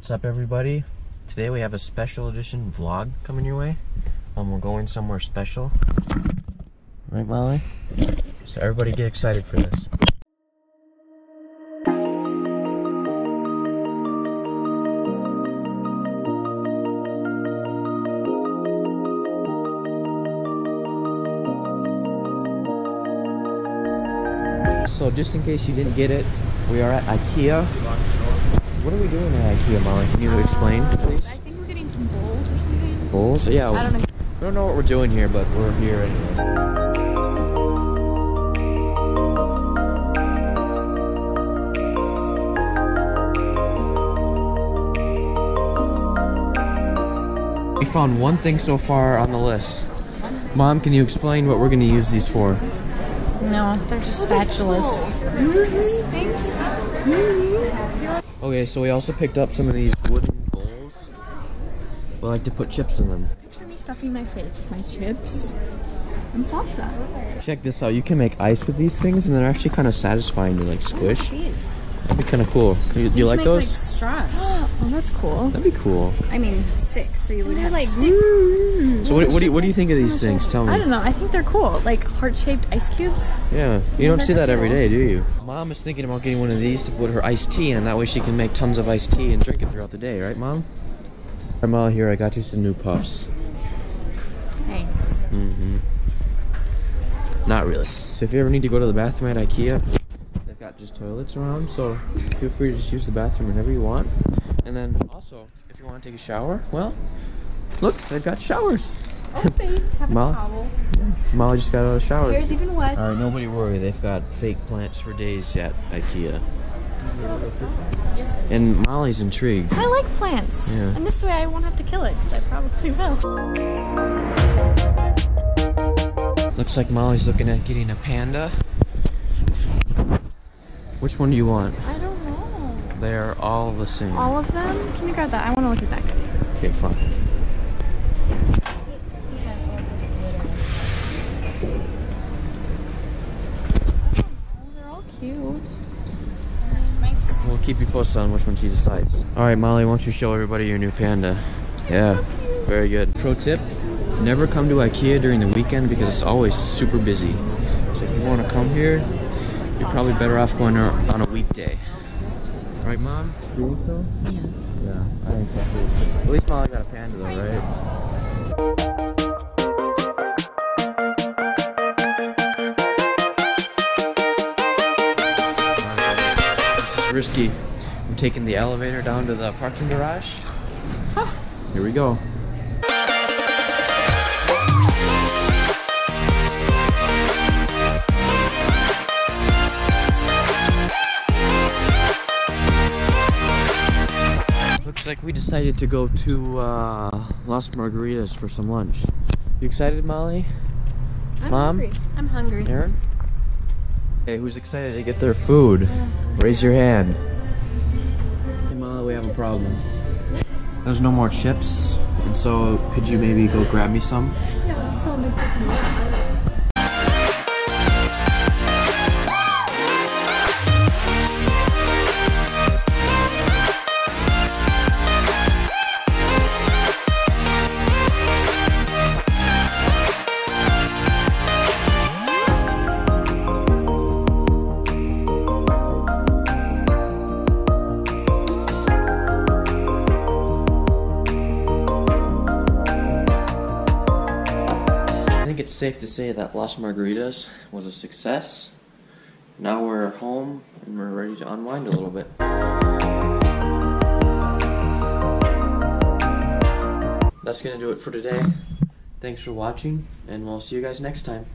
What's up, everybody? Today we have a special edition vlog coming your way. Um, we're going somewhere special. Right, Molly? So everybody get excited for this. So just in case you didn't get it, we are at IKEA. What are we doing at IKEA, Molly? Can you explain, please? I think we're getting some bowls or something. Bowls? Yeah. I don't know. We don't know what we're doing here, but we're here anyway. We found one thing so far on the list. Mom, can you explain what we're going to use these for? No, they're just spatulas. Thanks. Okay, so we also picked up some of these wooden bowls. We like to put chips in them. Picture me stuffing my face with my chips and salsa. Check this out. You can make ice with these things, and they're actually kind of satisfying to like squish. These. That'd be kind of cool. You, you like those? straws. Oh, that's cool. That'd be cool. I mean, sticks. So you would have like stick. So what, what do you what do you think of these things? Tell me. I don't know. I think they're cool. Like heart-shaped ice cubes. Yeah, you don't see that every cool. day, do you? Mom is thinking about getting one of these to put her iced tea in, and that way she can make tons of iced tea and drink it throughout the day, right, Mom? Alright, Mom, here I got you some new puffs. Thanks. Mm-hmm. Not really. So if you ever need to go to the bathroom at IKEA, they've got just toilets around, so feel free to just use the bathroom whenever you want. And then also, if you want to take a shower, well, look, they've got showers. Oh, they have a towel. Molly just got out of the shower. Yours even wet. Alright, nobody worry. They've got fake plants for days at IKEA. And Molly's intrigued. I like plants. Yeah. And this way I won't have to kill it, because I probably will. Looks like Molly's looking at getting a panda. Which one do you want? Know. They're all the same. All of them? Can you grab that? I want to look at that. Okay, fine. They're all cute. We'll keep you posted on which one she decides. Alright, Molly, why don't you show everybody your new panda? Yeah, very good. Pro tip, never come to IKEA during the weekend because it's always super busy. So if you want to come here, you're probably better off going on a weekday. Right, Mom? Do you think so? Yes. Yeah, I think so too. At least Molly got a panda though, right? This is risky. I'm taking the elevator down to the parking garage. Here we go. Looks like we decided to go to uh, Las Margaritas for some lunch. You excited, Molly? I'm Mom? hungry. I'm hungry. Aaron? Hey, who's excited to get their food? Raise your hand. Hey, Molly, we have a problem. There's no more chips, and so could you maybe go grab me some? Yeah, so safe to say that Las Margaritas was a success. Now we're home and we're ready to unwind a little bit. That's gonna do it for today. Thanks for watching, and we'll see you guys next time.